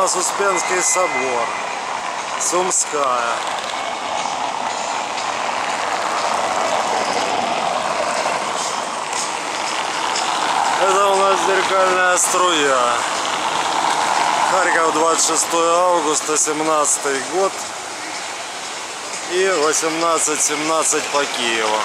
нас Успенский собор. Сумская. Это у нас зеркальная струя. Харьков, 26 августа, 17 год. И 18-17 по Киеву.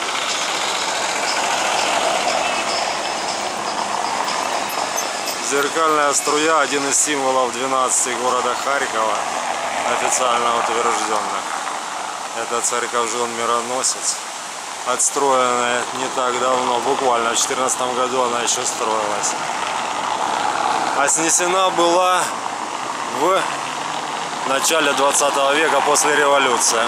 Зеркальная струя – один из символов 12 города Харькова, официально утвержденных. Это церковь жен мироносец, отстроенная не так давно, буквально в 2014 году она еще строилась. А снесена была в начале 20 века после революции.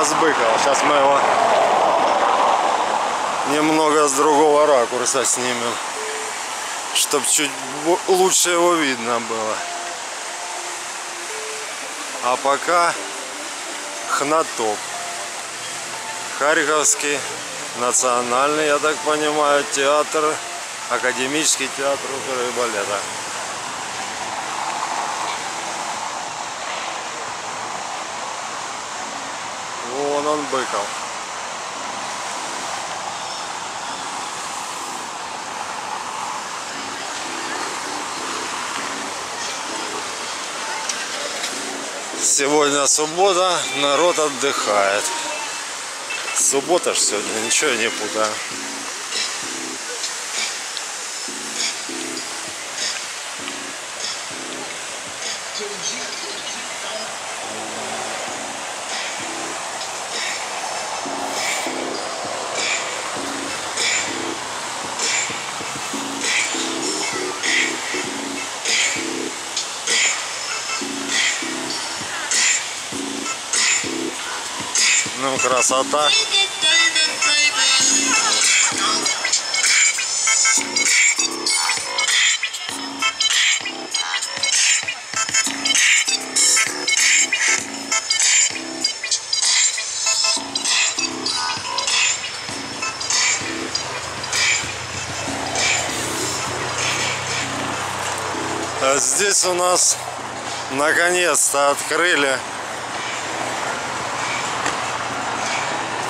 Там у нас Быкова. Сейчас мы его немного с другого ракурса снимем. Чтоб чуть лучше его видно было. А пока Хнатоп. Харьковский национальный, я так понимаю, театр, академический театр оперы и балета. Он Быков. Сегодня суббота, народ отдыхает. Суббота ж сегодня, ничего не путаю. Ну, красота. А здесь у нас наконец-то открыли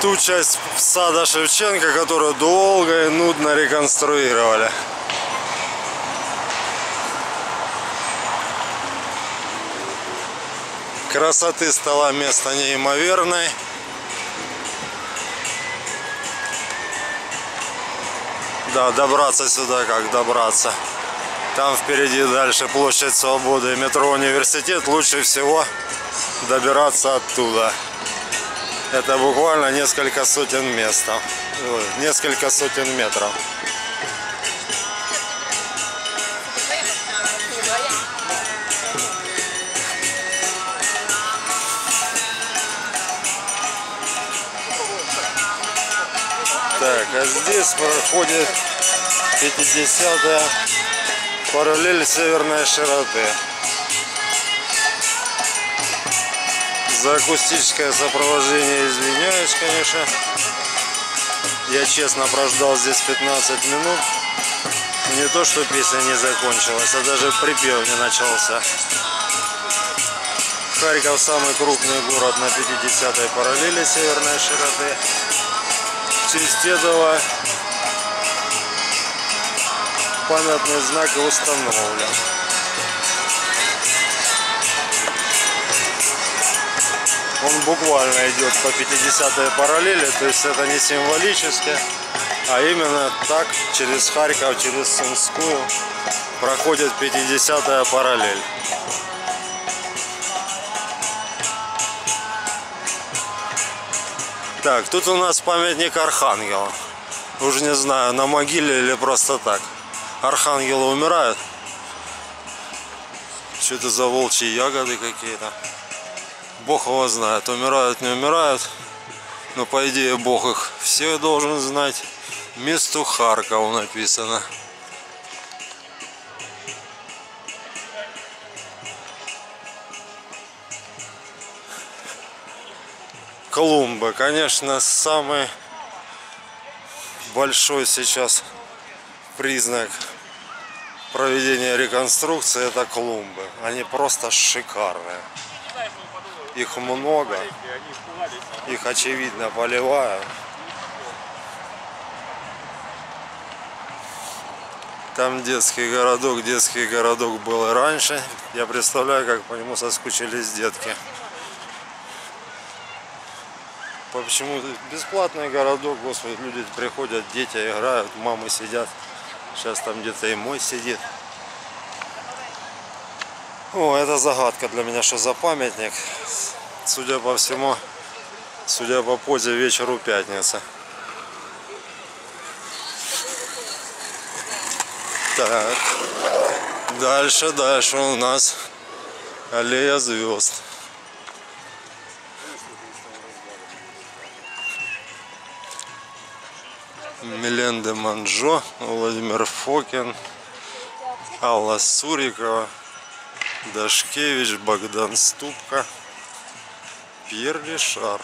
ту часть сада Шевченко, которую долго и нудно реконструировали. Красоты стало место неимоверной. Да, добраться сюда как добраться. Там впереди дальше площадь Свободы и метро Университет. Лучше всего добираться оттуда. Это буквально несколько сотен. Ой, Несколько сотен метров. Так, а здесь проходит 50-я параллель северной широты. За акустическое сопровождение извиняюсь, конечно. Я честно прождал здесь 15 минут. Не то, что песня не закончилась, а даже припев не начался. Харьков самый крупный город на 50-й параллели северной широты. В честь этого памятный знак установлен. Он буквально идет по 50 параллели, то есть это не символически, а именно так через Харьков, через Сумскую проходит 50 параллель. Так, тут у нас памятник Архангела. Уже не знаю, на могиле или просто так. Архангелы умирают. Что это за волчьи ягоды какие-то? Бог его знает, умирают, не умирают. Но по идее Бог их всех должен знать. Месту Харков написано. Колумба, конечно, самый большой сейчас признак проведения реконструкции это клумбы. Они просто шикарные. Их много. Их очевидно поливают. Там детский городок, детский городок был раньше. Я представляю, как по нему соскучились детки. Почему бесплатный городок, господи, люди приходят, дети играют, мамы сидят. Сейчас там где-то и мой сидит. О, это загадка для меня, что за памятник. Судя по всему, судя по позе, вечеру пятница. Так, дальше, дальше у нас аллея звезд. Милен де Манжо, Владимир Фокин, Алла Сурикова, Дашкевич, Богдан Ступка, Пьер Лишар.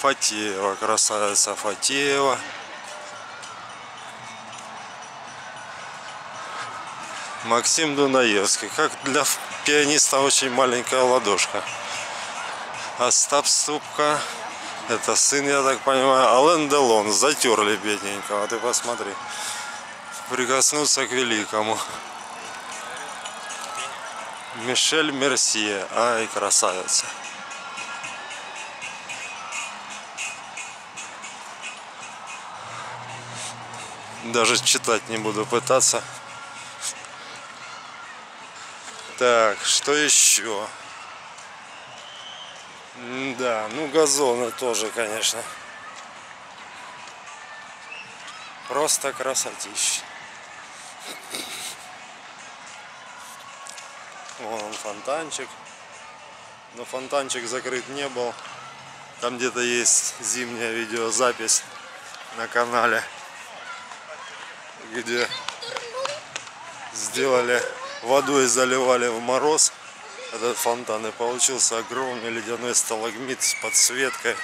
Фатеева, красавица Фатеева. Максим Дунаевский. Как для пианиста очень маленькая ладошка. Остап Ступка. Это сын, я так понимаю. Ален Делон. Затерли бедненького. Ты посмотри. Прикоснуться к великому. Мишель Мерсье. Ай, красавица. Даже читать не буду пытаться. Так, что еще? Да, ну газоны тоже, конечно. Просто красотища. Вон он фонтанчик. Но фонтанчик закрыт не был. Там где-то есть зимняя видеозапись на канале, где сделали водой заливали в мороз этот фонтан и получился огромный ледяной сталагмит с подсветкой.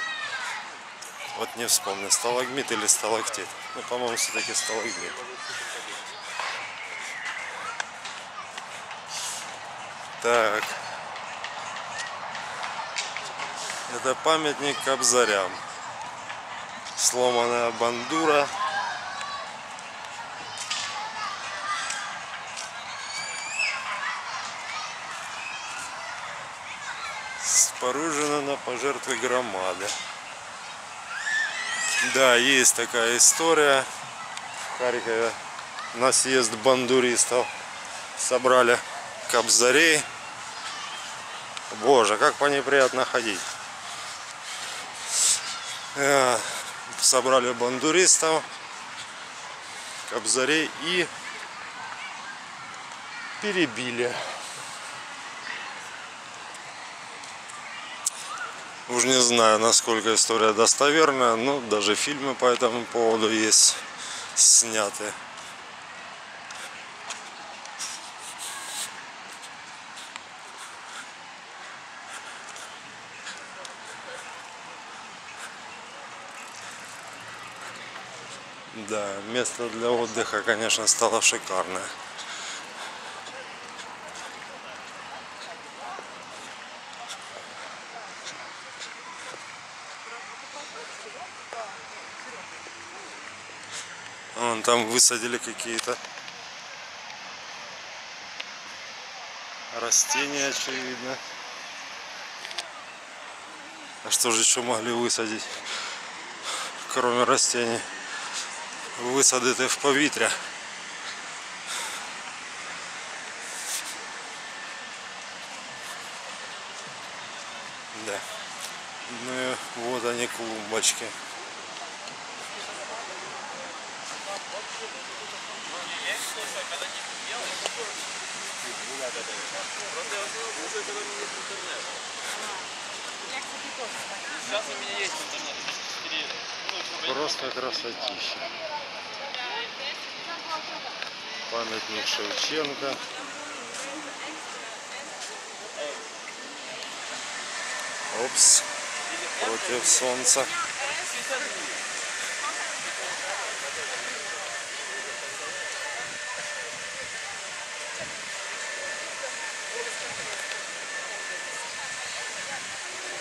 Вот не вспомню, сталагмит или сталактит. Ну, по-моему, все-таки сталагмит. Так. Это памятник Кобзарям. Сломанная бандура. споружена на пожертвы громады. Да, есть такая история. В Харькове на съезд бандуристов собрали кобзарей. Боже, как по ней приятно ходить. Э, собрали бандуристов, кобзарей и перебили. Уж не знаю, насколько история достоверная, но даже фильмы по этому поводу есть сняты. Да, место для отдыха, конечно, стало шикарное. Вон там высадили какие-то растения, очевидно. А что же еще могли высадить, кроме растений? Высадити в повітря. Да. Ну вот они клумбочки. Ну, Просто красотища. Памятник Шевченко. Опс. Против солнца.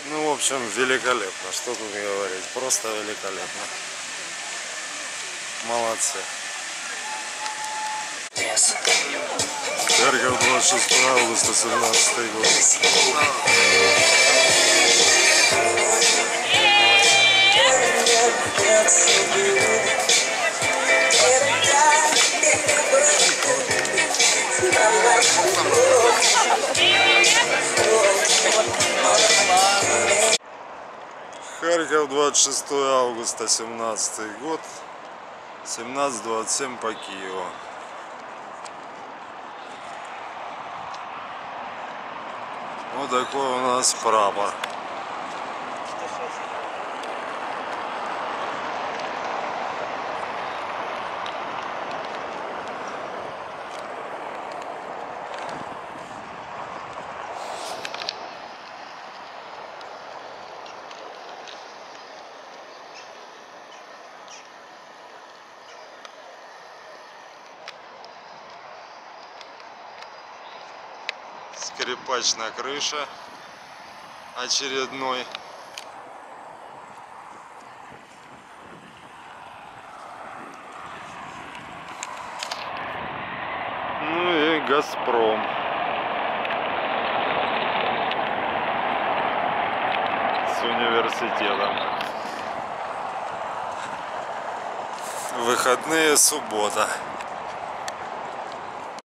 Ну, в общем, великолепно. Что тут говорить? Просто великолепно. Молодцы. Харьков 26 августа 17 год. Харьков 26 августа 17 год. 17.27 по Киеву. Вот такой у нас прапор. Скрипач на крыше очередной. Ну и Газпром. С университетом. Выходные суббота.